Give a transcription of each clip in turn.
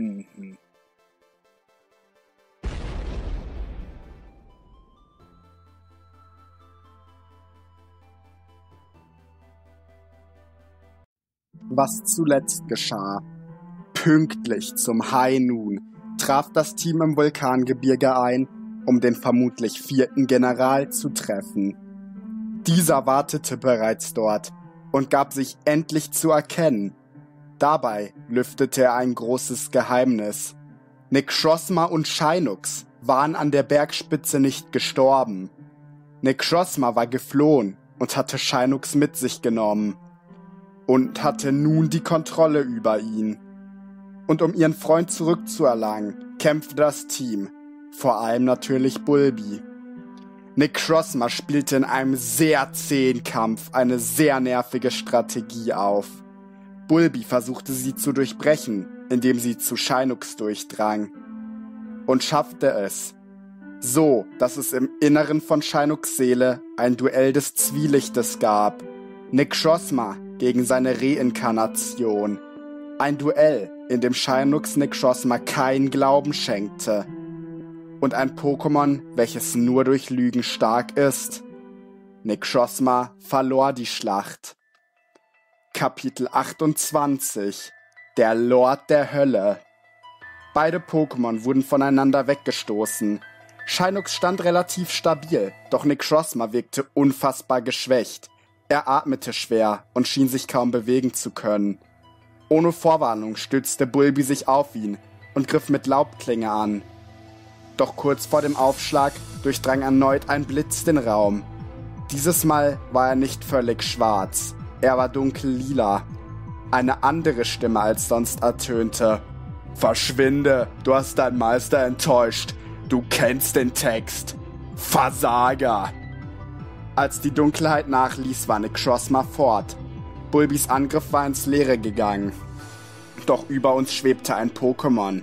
Mhm. Was zuletzt geschah. Pünktlich zum High Noon traf das Team im Vulkangebirge ein, um den vermutlich vierten General zu treffen. Dieser wartete bereits dort und gab sich endlich zu erkennen. Dabei lüftete er ein großes Geheimnis. Nick Schrossma und Scheinux waren an der Bergspitze nicht gestorben. Nick Schrossma war geflohen und hatte Scheinux mit sich genommen und hatte nun die Kontrolle über ihn. Und um ihren Freund zurückzuerlangen, kämpfte das Team, vor allem natürlich Bulby. Nick Crossma spielte in einem sehr zähen Kampf eine sehr nervige Strategie auf. Bulby versuchte sie zu durchbrechen, indem sie zu Shinux durchdrang. Und schaffte es. So, dass es im Inneren von Shinux Seele ein Duell des Zwielichtes gab. Nick Crossma gegen seine Reinkarnation. Ein Duell, in dem Shinux Nekshosma kein Glauben schenkte. Und ein Pokémon, welches nur durch Lügen stark ist. Nekshosma verlor die Schlacht. Kapitel 28 Der Lord der Hölle Beide Pokémon wurden voneinander weggestoßen. Shinux stand relativ stabil, doch Nekshosma wirkte unfassbar geschwächt. Er atmete schwer und schien sich kaum bewegen zu können. Ohne Vorwarnung stützte Bulby sich auf ihn und griff mit Laubklinge an. Doch kurz vor dem Aufschlag durchdrang erneut ein Blitz den Raum. Dieses Mal war er nicht völlig schwarz, er war dunkel lila. Eine andere Stimme als sonst ertönte. Verschwinde, du hast deinen Meister enttäuscht. Du kennst den Text. Versager! Als die Dunkelheit nachließ, war Nick Crossma fort. Bulbys Angriff war ins Leere gegangen. Doch über uns schwebte ein Pokémon.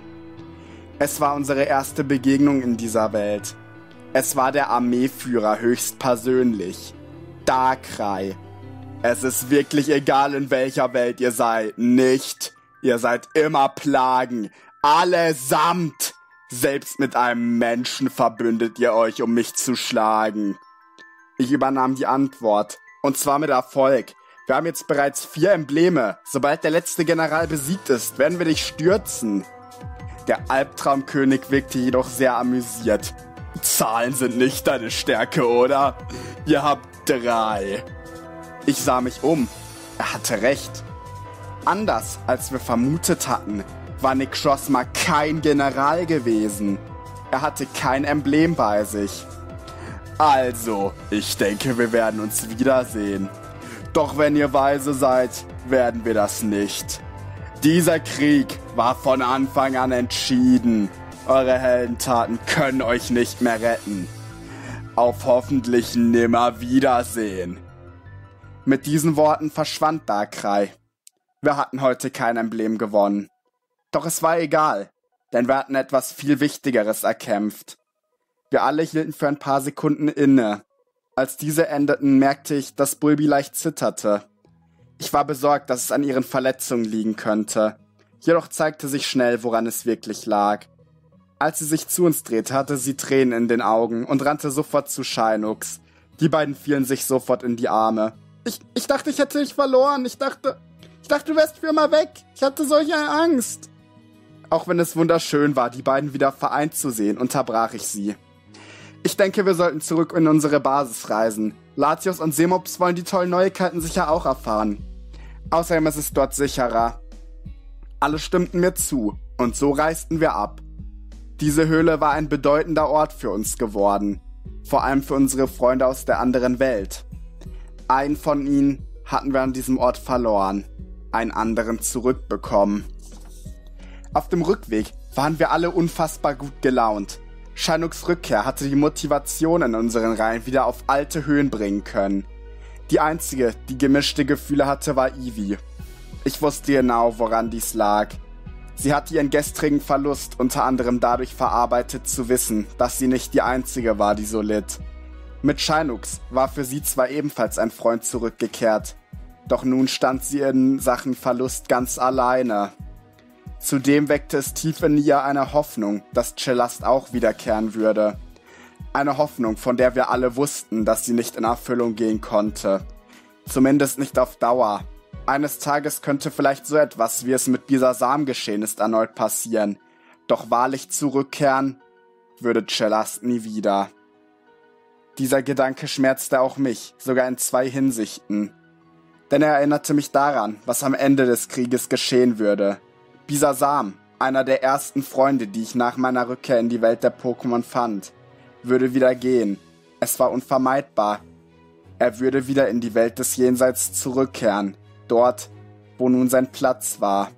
Es war unsere erste Begegnung in dieser Welt. Es war der Armeeführer höchstpersönlich. Darkrai. Es ist wirklich egal, in welcher Welt ihr seid. Nicht. Ihr seid immer Plagen. Allesamt. Selbst mit einem Menschen verbündet ihr euch, um mich zu schlagen. Ich übernahm die Antwort. Und zwar mit Erfolg. Wir haben jetzt bereits vier Embleme. Sobald der letzte General besiegt ist, werden wir dich stürzen. Der Albtraumkönig wirkte jedoch sehr amüsiert. Zahlen sind nicht deine Stärke, oder? Ihr habt drei. Ich sah mich um. Er hatte recht. Anders als wir vermutet hatten, war Nick Schosma kein General gewesen. Er hatte kein Emblem bei sich. Also, ich denke, wir werden uns wiedersehen. Doch wenn ihr weise seid, werden wir das nicht. Dieser Krieg war von Anfang an entschieden. Eure Heldentaten können euch nicht mehr retten. Auf hoffentlich nimmer Wiedersehen. Mit diesen Worten verschwand Darkrai. Wir hatten heute kein Emblem gewonnen. Doch es war egal, denn wir hatten etwas viel Wichtigeres erkämpft. Wir alle hielten für ein paar Sekunden inne. Als diese endeten, merkte ich, dass Bulbi leicht zitterte. Ich war besorgt, dass es an ihren Verletzungen liegen könnte. Jedoch zeigte sich schnell, woran es wirklich lag. Als sie sich zu uns drehte, hatte sie Tränen in den Augen und rannte sofort zu Shinux. Die beiden fielen sich sofort in die Arme. Ich, ich dachte, ich hätte dich verloren. Ich dachte, ich dachte, du wärst für immer weg. Ich hatte solche Angst. Auch wenn es wunderschön war, die beiden wieder vereint zu sehen, unterbrach ich sie. Ich denke, wir sollten zurück in unsere Basis reisen. Latios und Semops wollen die tollen Neuigkeiten sicher auch erfahren. Außerdem ist es dort sicherer. Alle stimmten mir zu, und so reisten wir ab. Diese Höhle war ein bedeutender Ort für uns geworden, vor allem für unsere Freunde aus der anderen Welt. Einen von ihnen hatten wir an diesem Ort verloren, einen anderen zurückbekommen. Auf dem Rückweg waren wir alle unfassbar gut gelaunt. Shanuks Rückkehr hatte die Motivation in unseren Reihen wieder auf alte Höhen bringen können. Die einzige, die gemischte Gefühle hatte, war Ivy. Ich wusste genau, woran dies lag. Sie hatte ihren gestrigen Verlust unter anderem dadurch verarbeitet zu wissen, dass sie nicht die einzige war, die so litt. Mit Shinux war für sie zwar ebenfalls ein Freund zurückgekehrt, doch nun stand sie in Sachen Verlust ganz alleine. Zudem weckte es tief in ihr eine Hoffnung, dass Cellast auch wiederkehren würde. Eine Hoffnung, von der wir alle wussten, dass sie nicht in Erfüllung gehen konnte. Zumindest nicht auf Dauer. Eines Tages könnte vielleicht so etwas, wie es mit Bisasam geschehen ist, erneut passieren. Doch wahrlich zurückkehren würde Cellast nie wieder. Dieser Gedanke schmerzte auch mich, sogar in zwei Hinsichten. Denn er erinnerte mich daran, was am Ende des Krieges geschehen würde. Bisasam, einer der ersten Freunde, die ich nach meiner Rückkehr in die Welt der Pokémon fand, würde wieder gehen. Es war unvermeidbar. Er würde wieder in die Welt des Jenseits zurückkehren, dort, wo nun sein Platz war.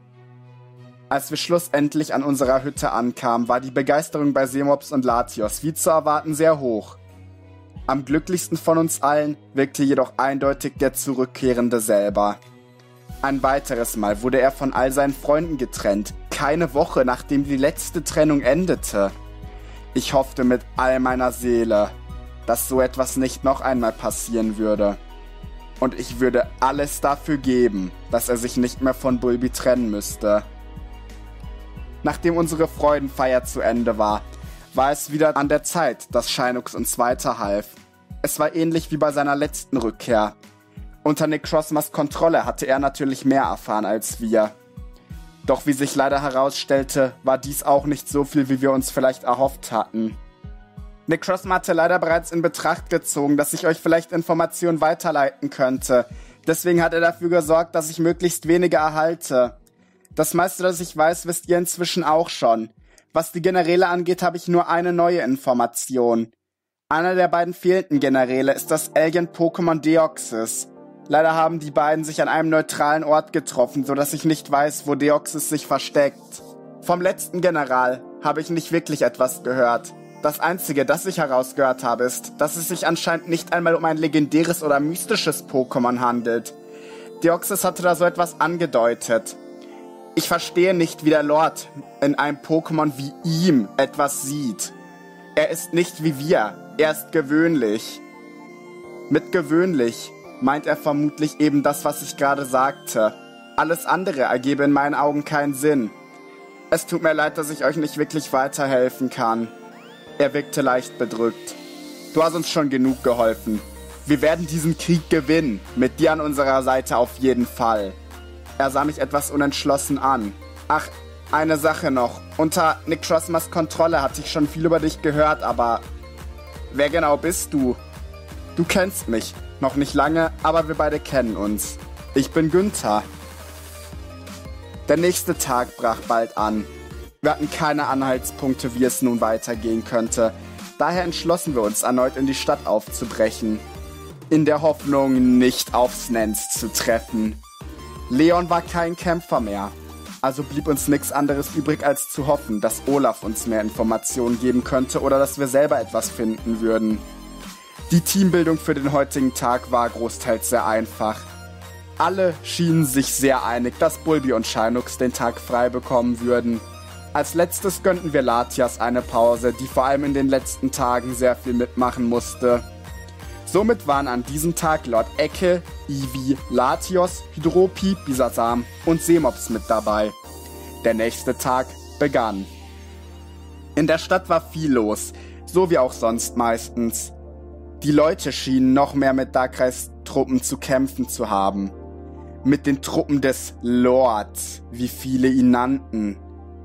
Als wir schlussendlich an unserer Hütte ankamen, war die Begeisterung bei Semops und Latios wie zu erwarten sehr hoch. Am glücklichsten von uns allen wirkte jedoch eindeutig der Zurückkehrende selber. Ein weiteres Mal wurde er von all seinen Freunden getrennt, keine Woche nachdem die letzte Trennung endete. Ich hoffte mit all meiner Seele, dass so etwas nicht noch einmal passieren würde. Und ich würde alles dafür geben, dass er sich nicht mehr von Bulbi trennen müsste. Nachdem unsere Freudenfeier zu Ende war, war es wieder an der Zeit, dass Shinux uns weiterhalf. Es war ähnlich wie bei seiner letzten Rückkehr. Unter Nick Crossmas Kontrolle hatte er natürlich mehr erfahren als wir. Doch wie sich leider herausstellte, war dies auch nicht so viel, wie wir uns vielleicht erhofft hatten. Nick Crossma hatte leider bereits in Betracht gezogen, dass ich euch vielleicht Informationen weiterleiten könnte. Deswegen hat er dafür gesorgt, dass ich möglichst wenige erhalte. Das meiste, das ich weiß, wisst ihr inzwischen auch schon. Was die Generäle angeht, habe ich nur eine neue Information. Einer der beiden fehlenden Generäle ist das Alien-Pokémon Deoxys. Leider haben die beiden sich an einem neutralen Ort getroffen, so dass ich nicht weiß, wo Deoxys sich versteckt. Vom letzten General habe ich nicht wirklich etwas gehört. Das einzige, das ich herausgehört habe, ist, dass es sich anscheinend nicht einmal um ein legendäres oder mystisches Pokémon handelt. Deoxys hatte da so etwas angedeutet. Ich verstehe nicht, wie der Lord in einem Pokémon wie ihm etwas sieht. Er ist nicht wie wir, er ist gewöhnlich. Mit gewöhnlich meint er vermutlich eben das, was ich gerade sagte. Alles andere ergebe in meinen Augen keinen Sinn. Es tut mir leid, dass ich euch nicht wirklich weiterhelfen kann. Er wirkte leicht bedrückt. Du hast uns schon genug geholfen. Wir werden diesen Krieg gewinnen. Mit dir an unserer Seite auf jeden Fall. Er sah mich etwas unentschlossen an. Ach, eine Sache noch. Unter Nick Trosmas Kontrolle hatte ich schon viel über dich gehört, aber wer genau bist du? Du kennst mich. Noch nicht lange, aber wir beide kennen uns. Ich bin Günther. Der nächste Tag brach bald an. Wir hatten keine Anhaltspunkte, wie es nun weitergehen könnte. Daher entschlossen wir uns, erneut in die Stadt aufzubrechen. In der Hoffnung, nicht auf Snens zu treffen. Leon war kein Kämpfer mehr. Also blieb uns nichts anderes übrig, als zu hoffen, dass Olaf uns mehr Informationen geben könnte oder dass wir selber etwas finden würden. Die Teambildung für den heutigen Tag war großteils sehr einfach. Alle schienen sich sehr einig, dass Bulbi und Shinux den Tag frei bekommen würden. Als letztes gönnten wir Latias eine Pause, die vor allem in den letzten Tagen sehr viel mitmachen musste. Somit waren an diesem Tag Lord Ecke, Ivi, Latios, Hydropi, Bisasam und Semops mit dabei. Der nächste Tag begann. In der Stadt war viel los, so wie auch sonst meistens. Die Leute schienen noch mehr mit Darkreis Truppen zu kämpfen zu haben. Mit den Truppen des Lords, wie viele ihn nannten.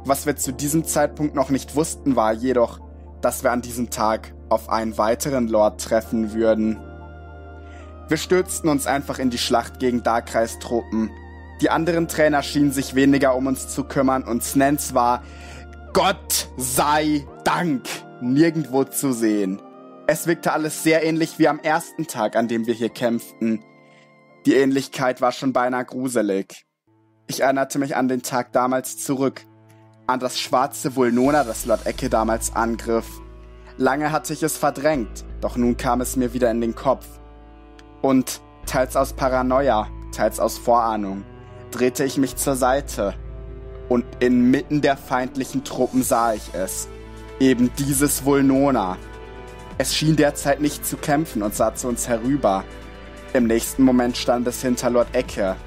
Was wir zu diesem Zeitpunkt noch nicht wussten, war jedoch, dass wir an diesem Tag auf einen weiteren Lord treffen würden. Wir stürzten uns einfach in die Schlacht gegen Darkreis-Truppen. Die anderen Trainer schienen sich weniger um uns zu kümmern und Snens war, Gott sei Dank, nirgendwo zu sehen. Es wirkte alles sehr ähnlich wie am ersten Tag, an dem wir hier kämpften. Die Ähnlichkeit war schon beinahe gruselig. Ich erinnerte mich an den Tag damals zurück, an das schwarze Vulnona, das Lord Ecke damals angriff. Lange hatte ich es verdrängt, doch nun kam es mir wieder in den Kopf. Und teils aus Paranoia, teils aus Vorahnung, drehte ich mich zur Seite. Und inmitten der feindlichen Truppen sah ich es. Eben dieses Vulnona. Es schien derzeit nicht zu kämpfen und sah zu uns herüber. Im nächsten Moment stand es hinter Lord Ecke.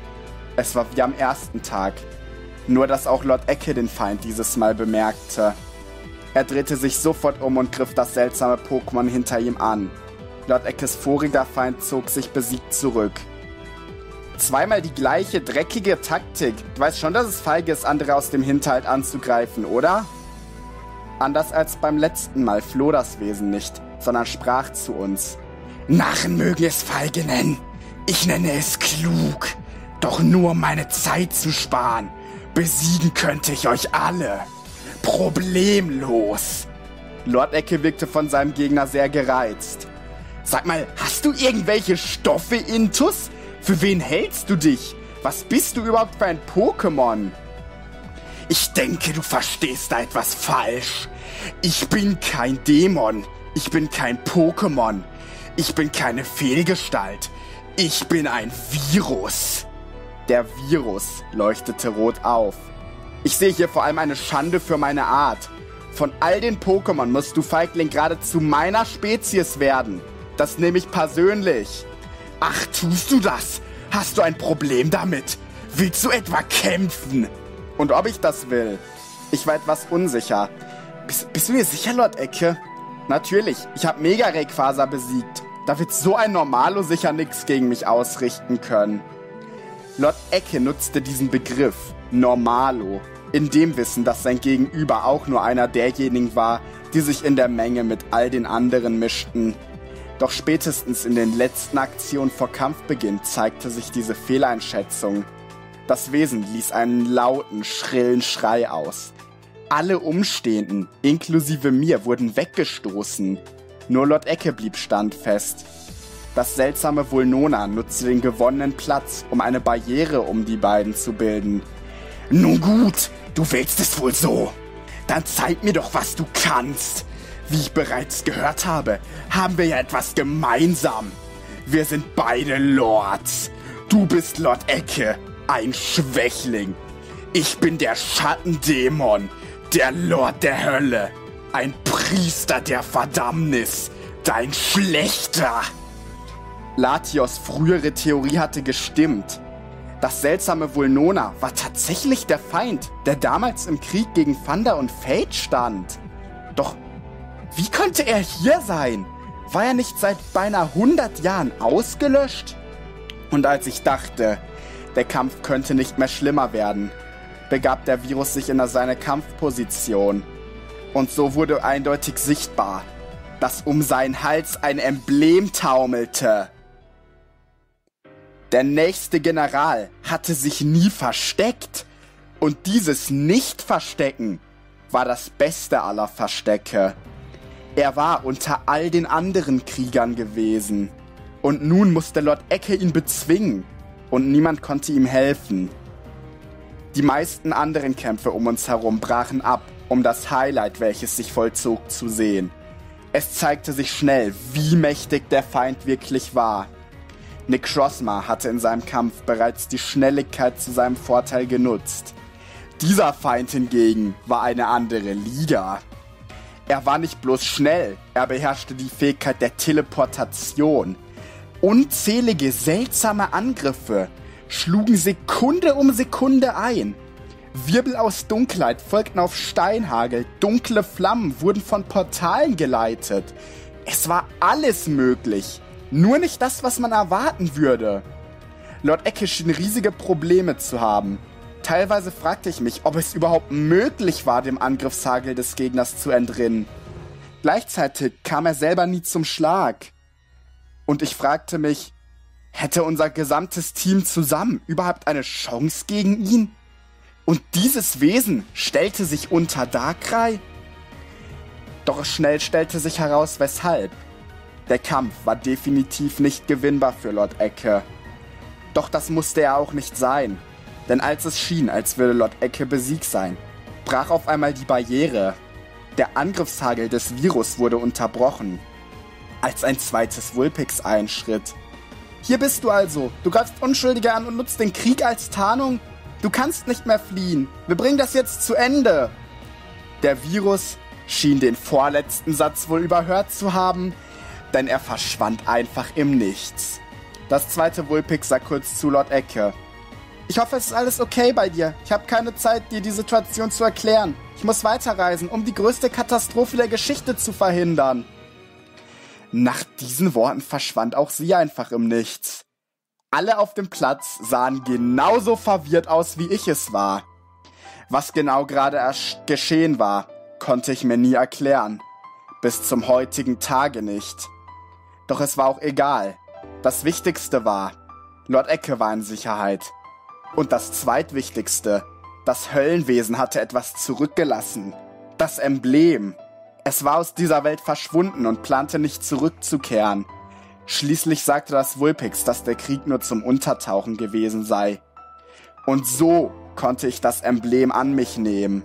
Es war wie am ersten Tag. Nur dass auch Lord Ecke den Feind dieses Mal bemerkte. Er drehte sich sofort um und griff das seltsame Pokémon hinter ihm an. Lord Eckes voriger Feind zog sich besiegt zurück. Zweimal die gleiche dreckige Taktik. Du weißt schon, dass es feige ist, andere aus dem Hinterhalt anzugreifen, oder? Anders als beim letzten Mal floh das Wesen nicht, sondern sprach zu uns. Narren mögen es feige nennen. Ich nenne es klug. Doch nur um meine Zeit zu sparen. Besiegen könnte ich euch alle. Problemlos. Lord Ecke wirkte von seinem Gegner sehr gereizt. Sag mal, hast du irgendwelche Stoffe, Intus? Für wen hältst du dich? Was bist du überhaupt für ein Pokémon? Ich denke, du verstehst da etwas falsch. Ich bin kein Dämon. Ich bin kein Pokémon. Ich bin keine Fehlgestalt. Ich bin ein Virus. Der Virus leuchtete rot auf. Ich sehe hier vor allem eine Schande für meine Art. Von all den Pokémon musst du, Feigling, gerade zu meiner Spezies werden. Das nehme ich persönlich. Ach, tust du das? Hast du ein Problem damit? Willst du etwa kämpfen? Und ob ich das will? Ich war etwas unsicher. Bist, bist du dir sicher, Lord Ecke? Natürlich, ich habe Mega Rayquaza besiegt. Da wird so ein Normalo sicher nichts gegen mich ausrichten können. Lord Ecke nutzte diesen Begriff, Normalo, in dem Wissen, dass sein Gegenüber auch nur einer derjenigen war, die sich in der Menge mit all den anderen mischten. Doch spätestens in den letzten Aktionen vor Kampfbeginn zeigte sich diese Fehleinschätzung. Das Wesen ließ einen lauten, schrillen Schrei aus. Alle Umstehenden, inklusive mir, wurden weggestoßen. Nur Lord Ecke blieb standfest. Das seltsame Vulnona nutzte den gewonnenen Platz, um eine Barriere um die beiden zu bilden. Nun gut, du willst es wohl so. Dann zeig mir doch, was du kannst. Wie ich bereits gehört habe, haben wir ja etwas gemeinsam. Wir sind beide Lords. Du bist Lord Ecke, ein Schwächling. Ich bin der Schattendämon, der Lord der Hölle, ein Priester der Verdammnis, dein Schlechter. Latios frühere Theorie hatte gestimmt. Das seltsame Vulnona war tatsächlich der Feind, der damals im Krieg gegen Thunder und Fate stand. Doch wie konnte er hier sein? War er nicht seit beinahe 100 Jahren ausgelöscht? Und als ich dachte, der Kampf könnte nicht mehr schlimmer werden, begab der Virus sich in seine Kampfposition. Und so wurde eindeutig sichtbar, dass um seinen Hals ein Emblem taumelte. Der nächste General hatte sich nie versteckt. Und dieses Nicht-Verstecken war das beste aller Verstecke. Er war unter all den anderen Kriegern gewesen. Und nun musste Lord Ecke ihn bezwingen. Und niemand konnte ihm helfen. Die meisten anderen Kämpfe um uns herum brachen ab, um das Highlight, welches sich vollzog, zu sehen. Es zeigte sich schnell, wie mächtig der Feind wirklich war. Nick Crossmar hatte in seinem Kampf bereits die Schnelligkeit zu seinem Vorteil genutzt. Dieser Feind hingegen war eine andere Liga. Er war nicht bloß schnell, er beherrschte die Fähigkeit der Teleportation. Unzählige seltsame Angriffe schlugen Sekunde um Sekunde ein. Wirbel aus Dunkelheit folgten auf Steinhagel, dunkle Flammen wurden von Portalen geleitet. Es war alles möglich, nur nicht das, was man erwarten würde. Lord Ecke schien riesige Probleme zu haben. Teilweise fragte ich mich, ob es überhaupt möglich war, dem Angriffshagel des Gegners zu entrinnen. Gleichzeitig kam er selber nie zum Schlag. Und ich fragte mich, hätte unser gesamtes Team zusammen überhaupt eine Chance gegen ihn? Und dieses Wesen stellte sich unter Darkrai? Doch schnell stellte sich heraus, weshalb. Der Kampf war definitiv nicht gewinnbar für Lord Ecke. Doch das musste er auch nicht sein. Denn als es schien, als würde Lord Ecke besiegt sein, brach auf einmal die Barriere. Der Angriffshagel des Virus wurde unterbrochen. Als ein zweites Vulpix einschritt. Hier bist du also. Du greifst Unschuldige an und nutzt den Krieg als Tarnung. Du kannst nicht mehr fliehen. Wir bringen das jetzt zu Ende. Der Virus schien den vorletzten Satz wohl überhört zu haben, denn er verschwand einfach im Nichts. Das zweite Vulpix sah kurz zu Lord Ecke. Ich hoffe, es ist alles okay bei dir. Ich habe keine Zeit, dir die Situation zu erklären. Ich muss weiterreisen, um die größte Katastrophe der Geschichte zu verhindern. Nach diesen Worten verschwand auch sie einfach im Nichts. Alle auf dem Platz sahen genauso verwirrt aus, wie ich es war. Was genau gerade geschehen war, konnte ich mir nie erklären. Bis zum heutigen Tage nicht. Doch es war auch egal. Das Wichtigste war, Lord Ecke war in Sicherheit. Und das Zweitwichtigste, das Höllenwesen hatte etwas zurückgelassen. Das Emblem. Es war aus dieser Welt verschwunden und plante nicht zurückzukehren. Schließlich sagte das Vulpix, dass der Krieg nur zum Untertauchen gewesen sei. Und so konnte ich das Emblem an mich nehmen.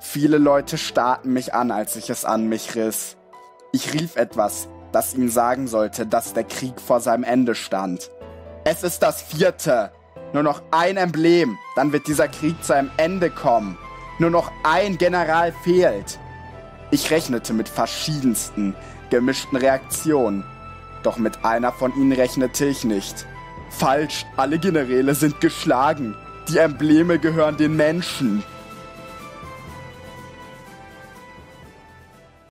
Viele Leute starrten mich an, als ich es an mich riss. Ich rief etwas, das ihnen sagen sollte, dass der Krieg vor seinem Ende stand. Es ist das vierte. Nur noch ein Emblem, dann wird dieser Krieg zu einem Ende kommen. Nur noch ein General fehlt. Ich rechnete mit verschiedensten, gemischten Reaktionen. Doch mit einer von ihnen rechnete ich nicht. Falsch, alle Generäle sind geschlagen. Die Embleme gehören den Menschen.